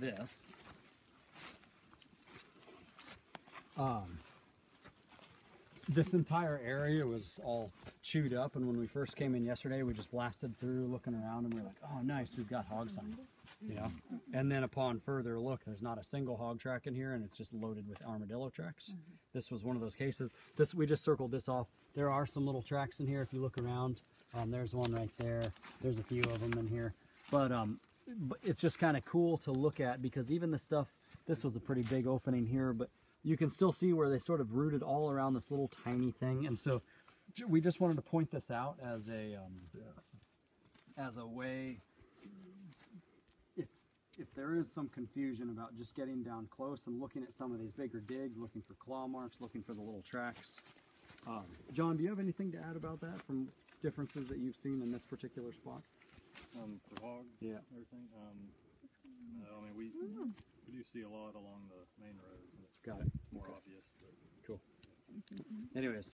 this. Um, this entire area was all chewed up, and when we first came in yesterday, we just blasted through looking around, and we are like, "Oh, nice, we've got hog sign," you know. And then upon further look, there's not a single hog track in here, and it's just loaded with armadillo tracks. This was one of those cases. This we just circled this off. There are some little tracks in here if you look around. Um, there's one right there. There's a few of them in here, but um, but it's just kind of cool to look at because even the stuff. This was a pretty big opening here, but you can still see where they sort of rooted all around this little tiny thing, and so we just wanted to point this out as a um, as a way. If if there is some confusion about just getting down close and looking at some of these bigger digs, looking for claw marks, looking for the little tracks. Um, John, do you have anything to add about that from differences that you've seen in this particular spot? Um, for hog, Yeah. everything. Um, no, I mean we we do see a lot along the main roads, and it's Got it. more obvious. But Cool. Anyways,